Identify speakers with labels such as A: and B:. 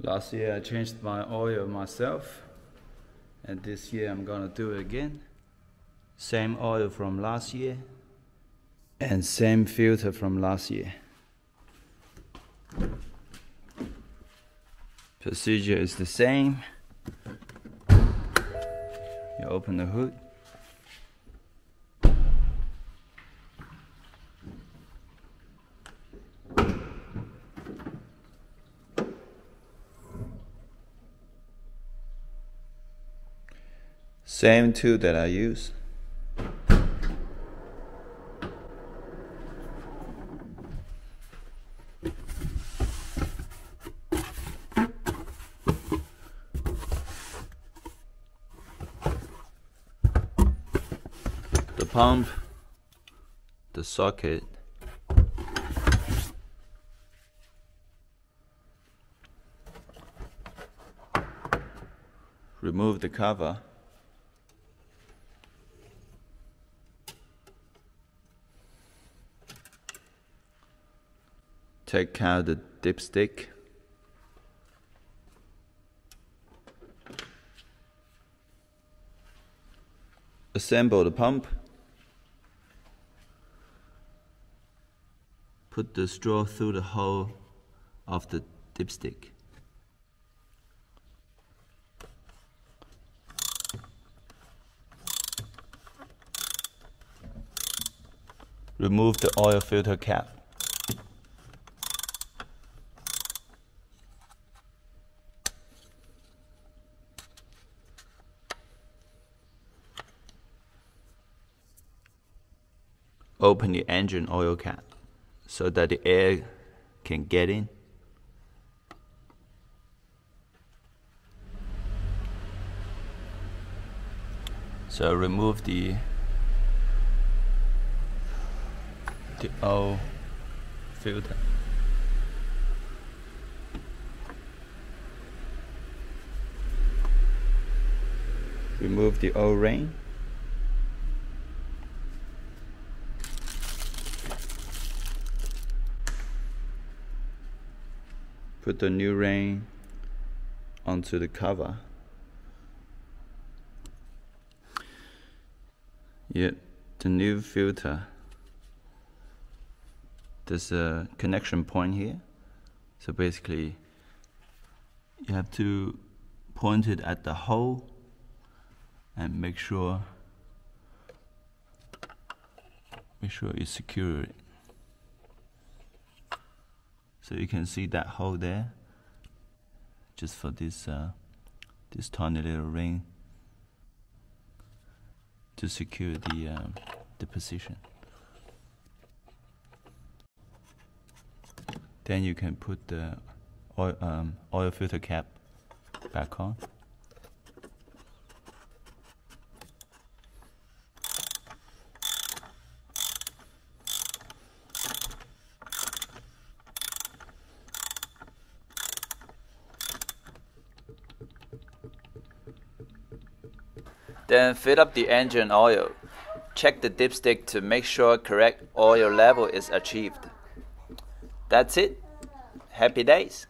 A: Last year I changed my oil myself, and this year I'm gonna do it again. Same oil from last year, and same filter from last year. Procedure is the same. You open the hood. Same tool that I use. The pump, the socket, remove the cover. Take out the dipstick. Assemble the pump. Put the straw through the hole of the dipstick. Remove the oil filter cap. Open the engine oil cap so that the air can get in. So remove the the oil filter. Remove the oil ring. Put the new ring onto the cover. Yep, the new filter. There's a connection point here. So basically, you have to point it at the hole and make sure make sure you secure it. So you can see that hole there, just for this uh, this tiny little ring to secure the um, the position. Then you can put the oil, um, oil filter cap back on. Then fill up the engine oil. Check the dipstick to make sure correct oil level is achieved. That's it. Happy days.